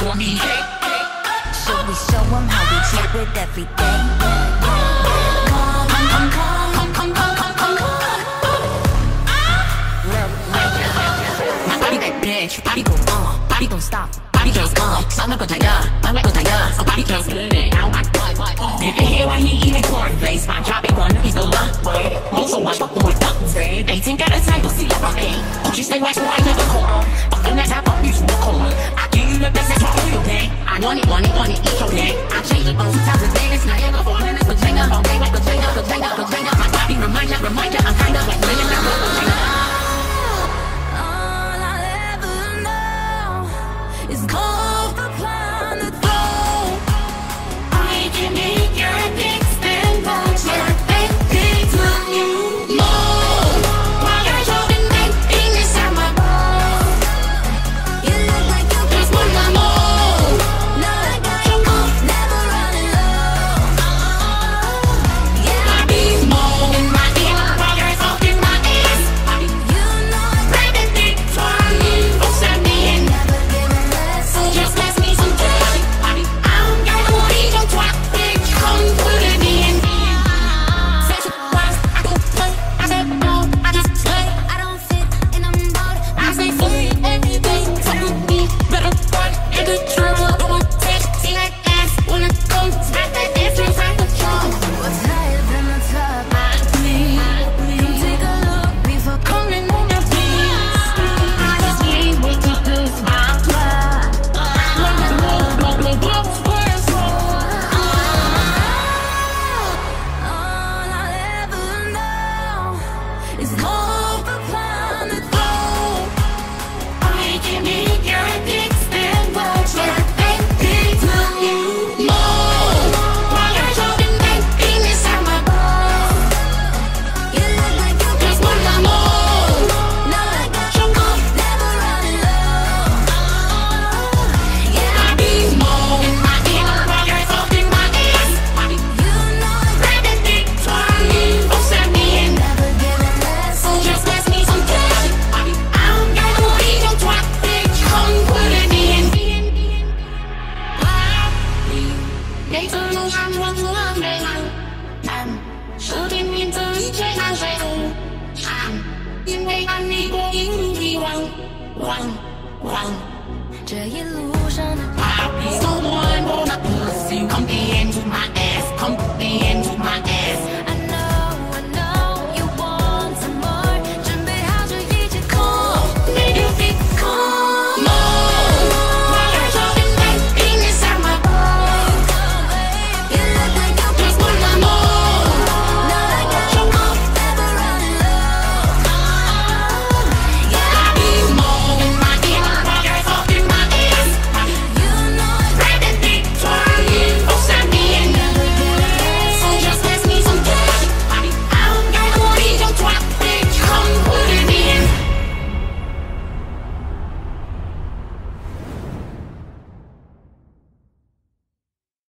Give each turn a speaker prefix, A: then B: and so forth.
A: for me
B: So we show them how we play with everything Body that bitch, body go on, body don't stop Body goes on, I'm not gonna tire, I'm not gonna tire So body goes good,
A: now I fly, fly, fly Did you hear why he even corn face? My job ain't gonna be the luck, but Also I fuck with duck, they think that it's time to see that I ain't Don't you stay right where I never want it, want it, want it, eat your neck. I changed it both times, it's been, it's not ever falling, it's a 每次路上问路啊没啊，但是拼命自己却难睡，因为安你过一路的望望望，
B: 这一路上的。